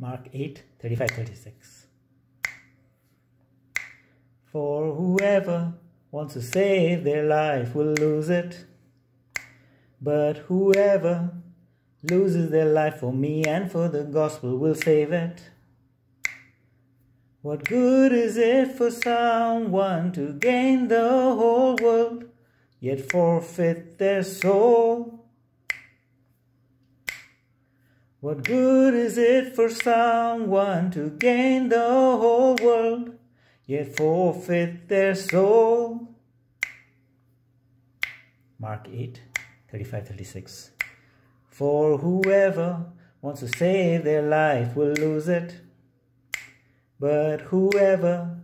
Mark 8, 35, 36. For whoever wants to save their life will lose it. But whoever loses their life for me and for the gospel will save it. What good is it for someone to gain the whole world, yet forfeit their soul? What good is it for someone to gain the whole world, yet forfeit their soul. Mark 8, 35, 36. For whoever wants to save their life will lose it. But whoever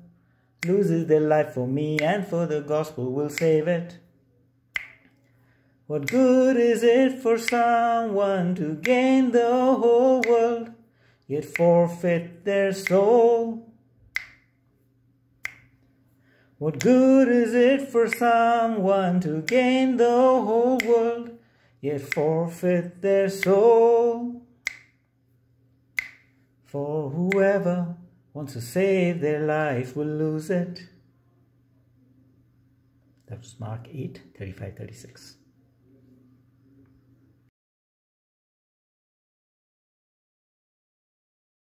loses their life for me and for the gospel will save it. What good is it for someone to gain the whole world, yet forfeit their soul? What good is it for someone to gain the whole world, yet forfeit their soul? For whoever wants to save their life will lose it. That was Mark 8, 35, 36.